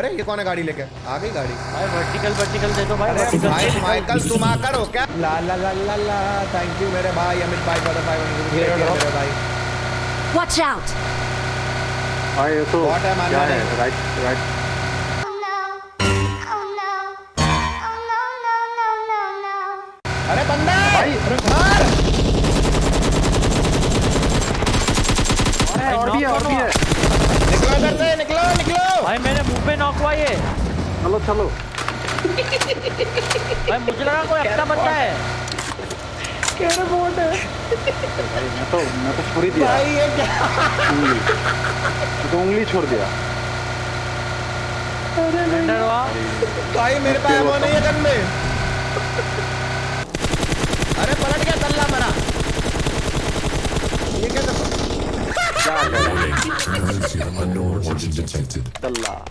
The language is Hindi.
अरे ये कौन है गाड़ी लेके? आ गई गाड़ी। भाई वर्टिकल वर्टिकल दे दो भाई अरे वर्टिकल भाई माइकल तुम आकर हो क्या? ला ला ला ला ला थैंक यू मेरे भाई अमित भाई फॉर द 500 Hero मेरे भाई। Watch out! हाँ ये तो am I क्या है? Right right. अरे बंदा! भाई, अरे और भी है और भी है। निकलो इधर से भाई मेरे मुँह पे नॉक हुआ ये। चलो चलो। भाई मुझे लगा कोई अपना बंदा है। भाई मैं तो मैं तो छोड़ ही दिया। भाई ये क्या? उंगली तो उंगली छोड़ दिया। हुआ। भाई मेरे पास एमो नहीं है गन में। अरे पलट गया तल्ला मरा। ये क्या कर रहा है Warning. unknown origin detected. The law.